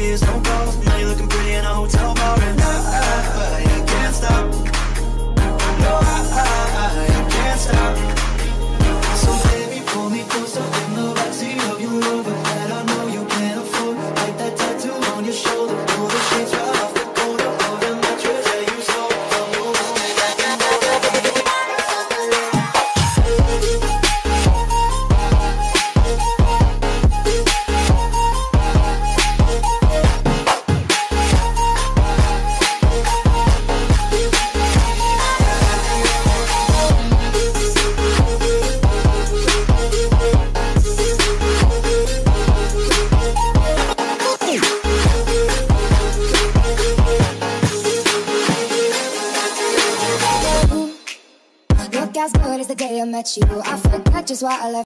Years, no calls. Now you're looking pretty in a hotel as good as the day I met you. I forgot just why I left.